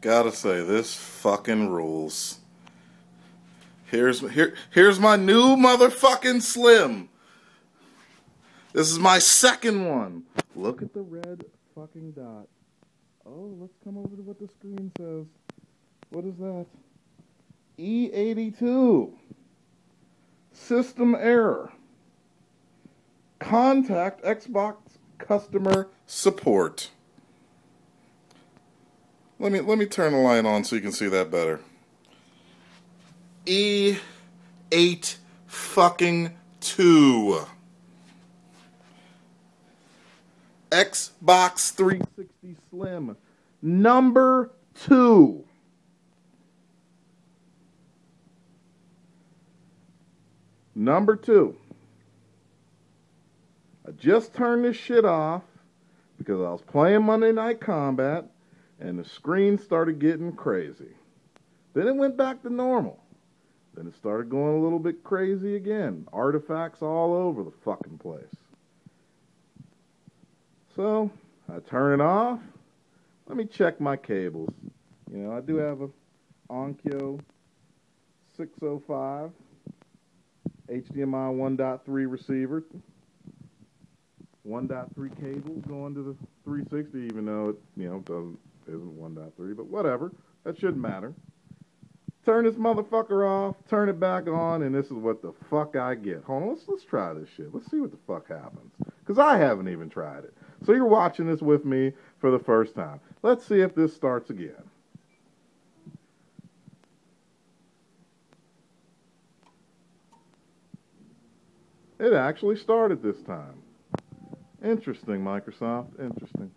Gotta say, this fucking rules. Here's here here's my new motherfucking Slim. This is my second one. Look at the red fucking dot. Oh, let's come over to what the screen says. What is that? E82. System error. Contact Xbox customer support. Let me let me turn the light on so you can see that better. E8 fucking 2. Xbox 360 Slim number 2. Number 2. I just turned this shit off because I was playing Monday Night Combat and the screen started getting crazy. Then it went back to normal. Then it started going a little bit crazy again. Artifacts all over the fucking place. So I turn it off. Let me check my cables. You know, I do have a Onkyo 605 HDMI 1.3 receiver. 1.3 cable going to the 360, even though it, you know, doesn't isn't 1.3, but whatever. That shouldn't matter. Turn this motherfucker off, turn it back on, and this is what the fuck I get. Hold on, let's let's try this shit. Let's see what the fuck happens. Cause I haven't even tried it. So you're watching this with me for the first time. Let's see if this starts again. It actually started this time. Interesting, Microsoft. Interesting.